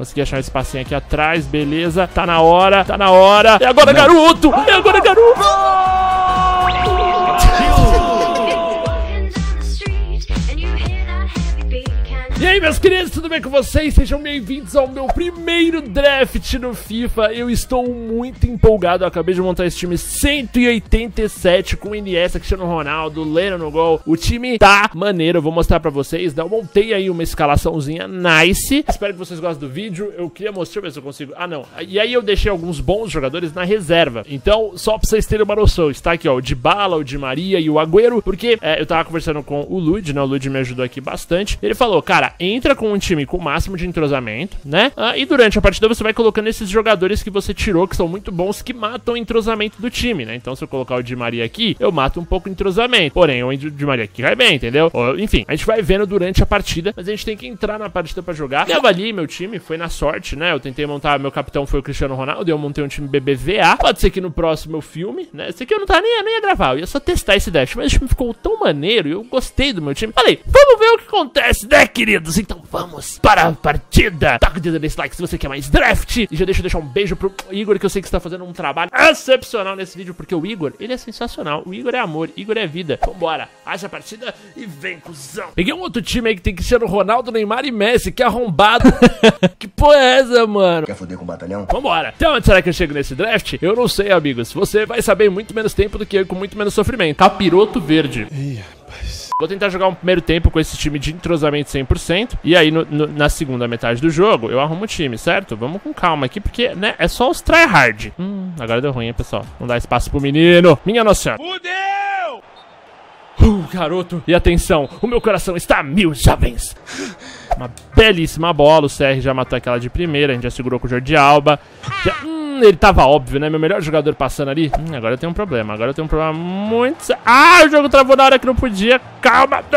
Consegui achar um espacinho aqui atrás, beleza. Tá na hora, tá na hora. É agora, garoto! É agora, garoto! Aí, meus queridos, tudo bem com vocês? Sejam bem-vindos ao meu primeiro draft no FIFA. Eu estou muito empolgado. Eu acabei de montar esse time 187 com Iniesta, Cristiano Ronaldo, Leno no gol. O time tá maneiro, eu vou mostrar pra vocês. Eu montei aí uma escalaçãozinha nice. Espero que vocês gostem do vídeo. Eu queria mostrar, ver se eu consigo. Ah, não. E aí eu deixei alguns bons jogadores na reserva. Então, só pra vocês terem uma noção, está aqui, ó, o Dybala, o Di Maria e o Agüero, porque é, eu tava conversando com o Lud, né? O Lud me ajudou aqui bastante. Ele falou, cara, entra com um time com o máximo de entrosamento, né? Ah, e durante a partida você vai colocando esses jogadores que você tirou, que são muito bons, que matam o entrosamento do time, né? Então se eu colocar o Di Maria aqui, eu mato um pouco o entrosamento. Porém, o Di Maria aqui vai bem, entendeu? Enfim, a gente vai vendo durante a partida, mas a gente tem que entrar na partida pra jogar. Eu avaliei meu time, foi na sorte, né? Eu tentei montar, meu capitão foi o Cristiano Ronaldo, eu montei um time BBVA. Pode ser que no próximo eu filme, né? Esse aqui eu não tava nem, nem ia gravar, eu ia só testar esse dash, mas o time ficou tão maneiro e eu gostei do meu time. Falei, vamos ver o que acontece, né, queridos? Então vamos para a partida. Taca o dedo nesse like se você quer mais draft. E já deixa eu deixar um beijo pro Igor, que eu sei que está fazendo um trabalho excepcional nesse vídeo, porque o Igor, ele é sensacional. O Igor é amor, Igor é vida. Vambora, haja a partida e vem, cuzão. Peguei um outro time aí que tem Cristiano Ronaldo, Neymar e Messi, que arrombado. que porra é essa, mano? Quer foder com o batalhão? Vambora. Então, onde será que eu chego nesse draft? Eu não sei, amigos. Você vai saber em muito menos tempo do que eu, com muito menos sofrimento. Capiroto verde. Vou tentar jogar um primeiro tempo com esse time de entrosamento 100%. E aí, no- no- na segunda metade do jogo, eu arrumo o time, certo? Vamos com calma aqui, porque, né, é só os tryhard. Hum, agora deu ruim, hein, pessoal. Não dá espaço pro menino. Minha nossa. Fudeu! Uh, garoto. E atenção, o meu coração está a mil, jovens. Uma belíssima bola. O CR já matou aquela de primeira. A gente já segurou com o Jordi Alba. Já- ele tava óbvio, né? Meu melhor jogador passando ali. Hum, agora eu tenho um problema. Agora eu tenho um problema muito. Ah, o jogo travou na hora que não podia. Calma.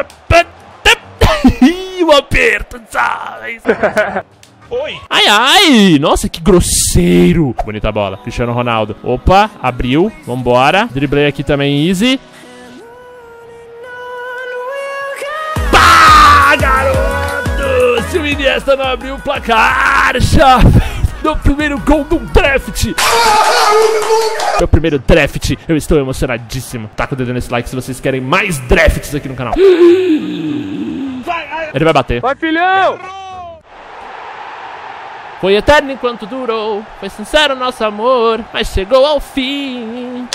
O aperto. Oi! Ai, ai! Nossa, que grosseiro! Bonita bola. Cristiano Ronaldo. Opa, abriu. Vambora. Driblei aqui também, easy. Pá, garoto! Se o Iniesta não abriu o placar, chave! Meu primeiro gol do draft! Meu primeiro draft, eu estou emocionadíssimo. Taca o dedo nesse like se vocês querem mais drafts aqui no canal. Ele vai bater. Vai, filhão! Foi eterno enquanto durou, foi sincero nosso amor, mas chegou ao fim.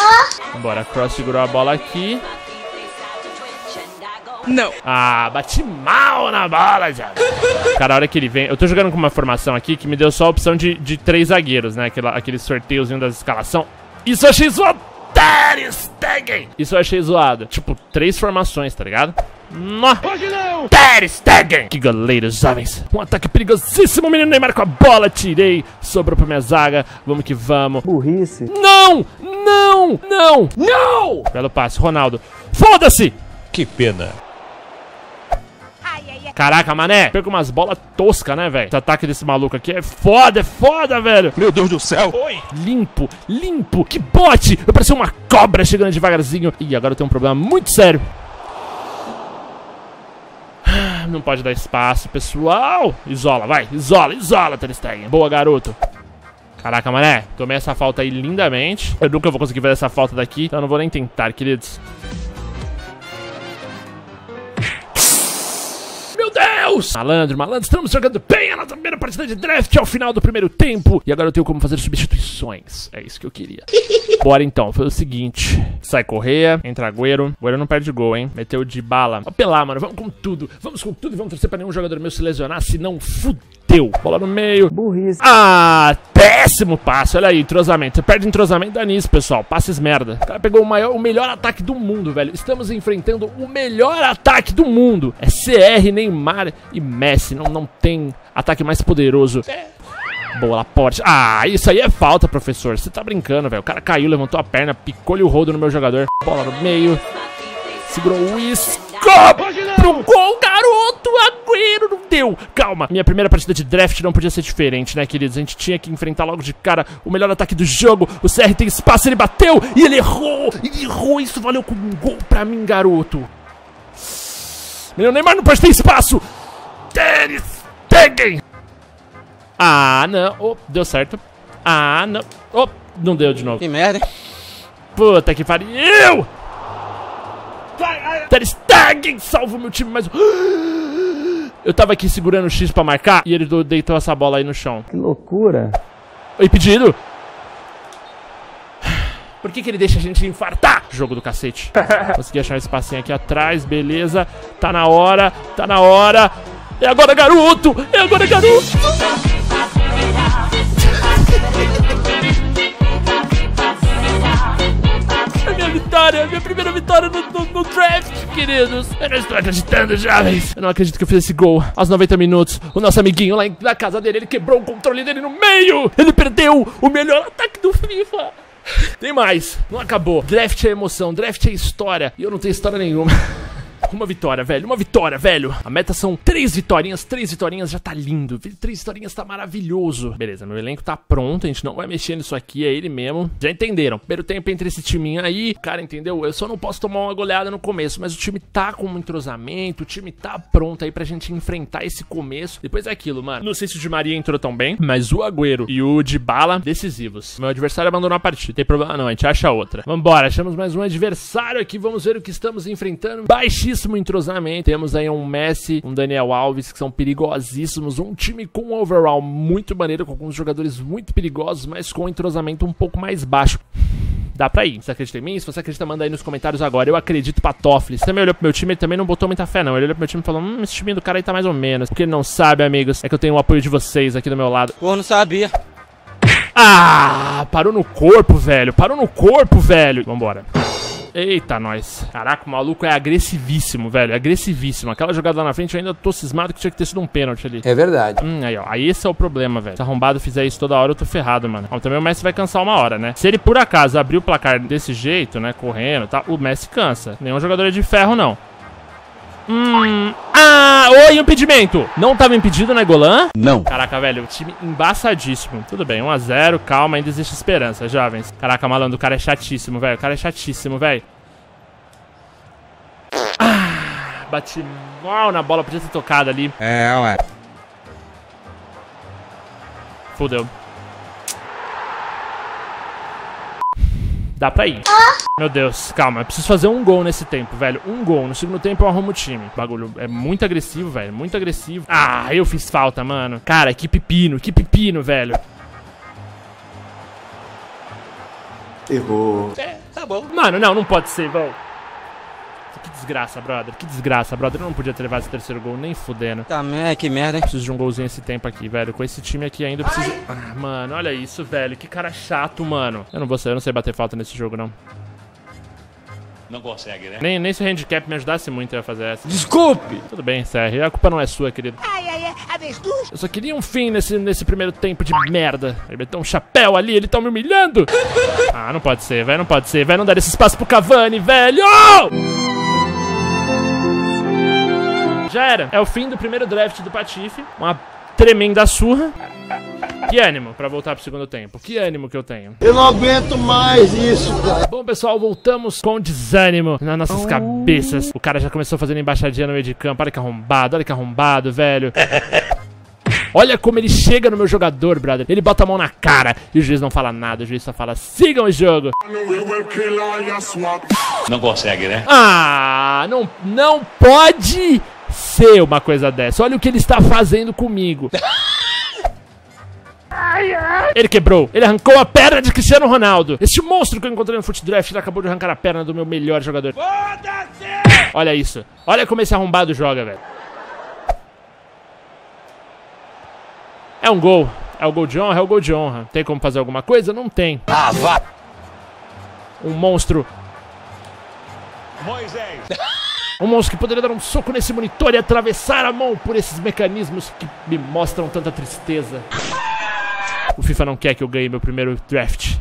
Bora, Cross segurou a bola aqui. Não. Ah, bati mal na bola já. Cara, a hora que ele vem. Eu tô jogando com uma formação aqui que me deu só a opção de, de três zagueiros, né? Aquela, aquele sorteiozinho das escalação. Isso eu achei zoado. Ter Stegen. Isso eu achei zoado. Tipo, três formações, tá ligado? Nó. Hoje não! Ter Stegen! Que goleiro, jovens! Um ataque perigosíssimo, menino Neymar com a bola, tirei, sobrou pra minha zaga, vamos que vamos. Burrice. Não! Não! Não! Não! Belo passe, Ronaldo. Foda-se! Que pena. Caraca, mané, pega umas bolas toscas, né, velho? Esse ataque desse maluco aqui é foda, é foda, velho. Meu Deus do céu! Oi! Limpo, limpo, que bote! Eu parecia uma cobra chegando devagarzinho. Ih, agora eu tenho um problema muito sério. Ah, Não pode dar espaço, pessoal. Isola, vai, isola, isola, Ter. Boa, garoto. Caraca, mané, tomei essa falta aí lindamente. Eu nunca vou conseguir fazer essa falta daqui, então eu não vou nem tentar, queridos. Deus! Malandro, malandro, estamos jogando bem a nossa primeira partida de draft ao final do primeiro tempo. E agora eu tenho como fazer substituições. É isso que eu queria. Bora então, foi o seguinte. Sai Correia, entra Agüero. Agüero não perde gol, hein? Meteu de bala. Vamos pelar, mano. Vamos com tudo. Vamos com tudo e vamos torcer pra nenhum jogador meu se lesionar, senão fudeu. Bola no meio. Burrice. Ah, péssimo passe. Olha aí, entrosamento. Você perde entrosamento, dá nisso, pessoal. Passes merda. O cara pegou o, maior, o melhor ataque do mundo, velho. Estamos enfrentando o melhor ataque do mundo. É CR, Neymar e Messi. Não, não tem ataque mais poderoso. Boa, Laporte. Ah, isso aí é falta, professor. Você tá brincando, velho. O cara caiu, levantou a perna, picou-lhe o rodo no meu jogador. Bola no meio. Segurou o escopo pro gol, garoto. Não deu. Calma, minha primeira partida de draft não podia ser diferente, né, queridos? A gente tinha que enfrentar logo de cara o melhor ataque do jogo. O CR tem espaço, ele bateu e ele errou. Ele errou. Isso valeu como um gol pra mim, garoto. Meu Neymar não pode ter espaço. Ter Stegen. Ah, não. Oh, deu certo. Ah, não. Oh, não deu de novo. Que merda, hein? Puta que pariu! Ter Stegen salva o meu time mais... Eu tava aqui segurando o X pra marcar e ele deitou essa bola aí no chão. Que loucura. Impedido! Por que, que ele deixa a gente infartar? Jogo do cacete. Consegui achar um espacinho aqui atrás, beleza. Tá na hora, tá na hora. É agora, garoto! É agora, garoto! Vitória, minha primeira vitória no, no, no, draft, queridos. Eu não estou acreditando, jovens. Eu não acredito que eu fiz esse gol aos 90 minutos. O nosso amiguinho lá na casa dele, ele quebrou o controle dele no meio. Ele perdeu o melhor ataque do FIFA. Tem mais, não acabou. Draft é emoção, draft é história. E eu não tenho história nenhuma. Uma vitória, velho. Uma vitória, velho. A meta são três vitórias. Três vitórias já tá lindo. Três vitórias tá maravilhoso. Beleza, meu elenco tá pronto. A gente não vai mexer nisso aqui. É ele mesmo. Já entenderam. Primeiro tempo entre esse timinho aí. Cara, entendeu? Eu só não posso tomar uma goleada no começo. Mas o time tá com um entrosamento. O time tá pronto aí pra gente enfrentar esse começo. Depois é aquilo, mano. Não sei se o Di Maria entrou tão bem. Mas o Agüero e o de Bala, decisivos. Meu adversário abandonou a partida. Tem problema não. A gente acha outra. Vambora. Achamos mais um adversário aqui. Vamos ver o que estamos enfrentando. Baixíssimo entrosamento. Temos aí um Messi, um Daniel Alves, que são perigosíssimos. Um time com um overall muito maneiro, com alguns jogadores muito perigosos, mas com um entrosamento um pouco mais baixo. Dá pra ir. Você acredita em mim? Se você acredita, manda aí nos comentários agora. Eu acredito Patófli. Você também olhou pro meu time, ele também não botou muita fé, não. Ele olhou pro meu time e falou: Hum, esse time do cara aí tá mais ou menos. Porque ele não sabe, amigos, é que eu tenho o apoio de vocês aqui do meu lado. Porra, não sabia. Ah, parou no corpo, velho. Parou no corpo, velho. Vambora. Eita, nós. Caraca, o maluco é agressivíssimo, velho. É agressivíssimo. Aquela jogada lá na frente eu ainda tô cismado que tinha que ter sido um pênalti ali. É verdade. Hum, aí, ó. Aí esse é o problema, velho. Se arrombado fizer isso toda hora, eu tô ferrado, mano. Ó, também o Messi vai cansar uma hora, né? Se ele por acaso abrir o placar desse jeito, né? Correndo, tá? O Messi cansa. Nenhum jogador é de ferro, não. Hum. Ah, oi, impedimento. Não tava impedido, né, Golan? Não. Caraca, velho, o time embaçadíssimo. Tudo bem, 1x0, calma, ainda existe esperança, jovens. Caraca, malandro, o cara é chatíssimo, velho. O cara é chatíssimo, velho. Ah, bati mal na bola, podia ter tocado ali. É, ué. Fudeu. Dá pra ir. Meu Deus, calma. Eu preciso fazer um gol nesse tempo, velho. Um gol. No segundo tempo eu arrumo o time. O bagulho é muito agressivo, velho. Muito agressivo. Ah, eu fiz falta, mano. Cara, que pepino. Que pepino, velho. Errou. É, tá bom. Mano, não, não pode ser, velho. Que desgraça, brother. Que desgraça, brother. Eu não podia ter levado esse terceiro gol, nem fudendo. Tá, merda, que merda, hein? Preciso de um golzinho esse tempo aqui, velho. Com esse time aqui ainda eu preciso. Ah, mano, olha isso, velho. Que cara chato, mano. Eu não vou eu não sei bater falta nesse jogo, não. Não consegue, né? Nem, nem se o handicap me ajudasse muito eu ia fazer essa. Desculpe! Tudo bem, CR. A culpa não é sua, querido. Ai, ai, ai, avestruz. Eu só queria um fim nesse, nesse primeiro tempo de merda. Ele meteu um chapéu ali, ele tá me humilhando. Ah, não pode ser, velho. Não pode ser, velho. Não dar esse espaço pro Cavani, velho. Já era. É o fim do primeiro draft do Patife. Uma tremenda surra. Que ânimo pra voltar pro segundo tempo. Que ânimo que eu tenho. Eu não aguento mais isso, cara. Bom, pessoal, voltamos com desânimo nas nossas cabeças. O cara já começou fazendo embaixadinha no meio de campo. Olha que arrombado, olha que arrombado, velho. Olha como ele chega no meu jogador, brother. Ele bota a mão na cara e o juiz não fala nada. O juiz só fala, sigam o jogo. Não consegue, né? Ah, não, não pode ser uma coisa dessa. Olha o que ele está fazendo comigo. Ele quebrou. Ele arrancou a perna de Cristiano Ronaldo. Esse monstro que eu encontrei no Foot Draft, ele acabou de arrancar a perna do meu melhor jogador. Olha isso. Olha como esse arrombado joga, velho. É um gol. É o gol de honra? É o gol de honra. Tem como fazer alguma coisa? Não tem. Ah, vá! Um monstro. Moisés. Um monstro que poderia dar um soco nesse monitor e atravessar a mão por esses mecanismos que me mostram tanta tristeza. O FIFA não quer que eu ganhe meu primeiro draft.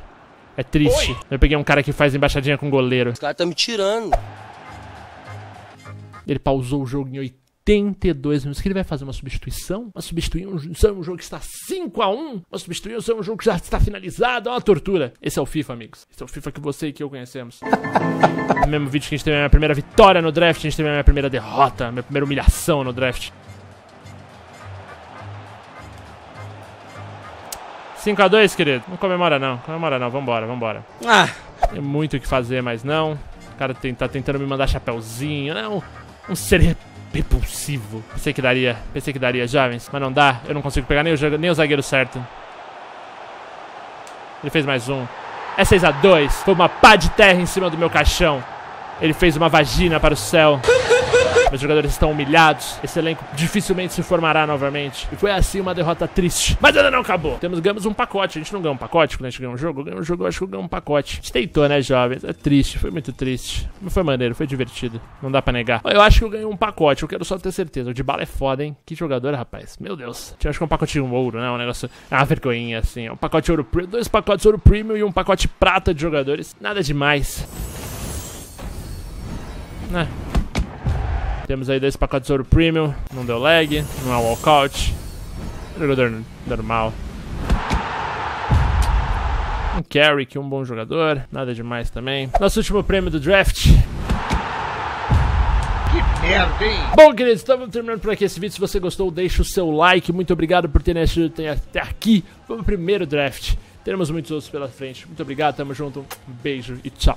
É triste. Oi. Eu peguei um cara que faz embaixadinha com goleiro. Os caras tá me tirando. Ele pausou o jogo em 82 minutos. Que ele vai fazer uma substituição? Uma substituição um jogo que está 5 a 1 Uma substituição um jogo que já está finalizado. É uma tortura. Esse é o FIFA, amigos. Esse é o FIFA que você e que eu conhecemos. no mesmo vídeo que a gente teve a minha primeira vitória no draft, a gente teve a minha primeira derrota, a minha primeira humilhação no draft. 5x2, querido. Não comemora não, comemora não. Vambora, vambora. Ah, Tem muito o que fazer, mas não. O cara tem, tá tentando me mandar chapéuzinho. Não, um ser repulsivo. Pensei que daria, pensei que daria, jovens. Mas não dá, eu não consigo pegar nem o, nem o zagueiro certo. Ele fez mais um. É 6x2. Foi uma pá de terra em cima do meu caixão. Ele fez uma vagina para o céu. Meus jogadores estão humilhados. Esse elenco dificilmente se formará novamente. E foi assim uma derrota triste. Mas ainda não acabou. Temos, ganhamos um pacote. A gente não ganhou um pacote quando a gente ganhou um jogo. Ganhou um jogo, eu acho que eu ganhei um pacote. A gente tentou, né, jovens? É triste. Foi muito triste. Mas foi maneiro, foi divertido. Não dá pra negar. Eu acho que eu ganhei um pacote. Eu quero só ter certeza. O de bala é foda, hein? Que jogador, rapaz. Meu Deus. Tinha acho que um pacotinho ouro, né? Um negócio. Uma vergonhinha, assim. É um pacote ouro. Dois pacotes ouro premium e um pacote prata de jogadores. Nada demais. Né? Temos aí dois pacotes ouro premium, não deu lag, não é walkout. Jogador normal. Um Carrick, um bom jogador, nada demais também. Nosso último prêmio do draft. Merda, hein? Bom, queridos, estamos terminando por aqui esse vídeo. Se você gostou, deixa o seu like. Muito obrigado por terem assistido até- até aqui. Foi o primeiro draft. Teremos muitos outros pela frente. Muito obrigado, tamo junto. Um beijo e tchau.